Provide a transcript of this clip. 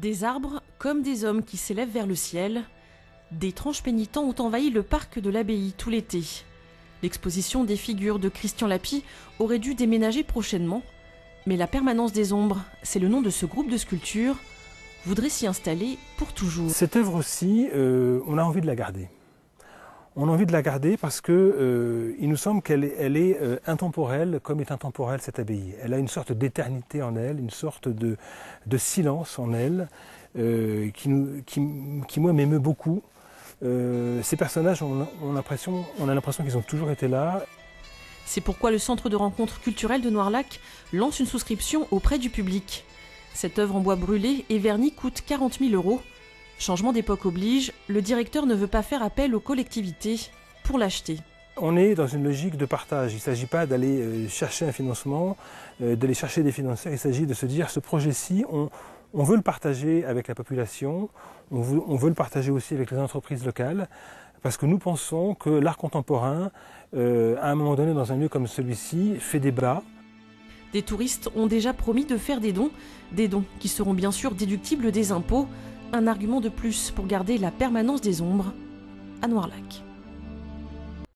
Des arbres comme des hommes qui s'élèvent vers le ciel, d'étranges pénitents ont envahi le parc de l'abbaye tout l'été. L'exposition des figures de Christian Lapie aurait dû déménager prochainement, mais la permanence des ombres, c'est le nom de ce groupe de sculptures, voudrait s'y installer pour toujours. Cette œuvre aussi, euh, on a envie de la garder. On a envie de la garder parce que euh, il nous semble qu'elle est, euh, intemporelle comme est intemporelle cette abbaye. Elle a une sorte d'éternité en elle, une sorte de, silence en elle euh, qui, moi m'émeut beaucoup. Euh, ces personnages, on a l'impression qu'ils ont toujours été là. C'est pourquoi le Centre de rencontres culturelles de Noirlac lance une souscription auprès du public. Cette œuvre en bois brûlé et verni coûte 40 000 euros. Changement d'époque oblige, le directeur ne veut pas faire appel aux collectivités pour l'acheter. On est dans une logique de partage. Il ne s'agit pas d'aller euh, chercher un financement, euh, d'aller chercher des financeurs. Il s'agit de se dire ce projet-ci, on, on, veut le partager avec la population, on veut, on veut, le partager aussi avec les entreprises locales, parce que nous pensons que l'art contemporain, euh, à un moment donné, dans un lieu comme celui-ci, fait des bras. Des touristes ont déjà promis de faire des dons, des dons qui seront bien sûr déductibles des impôts, un argument de plus pour garder la permanence des ombres à Noirlac.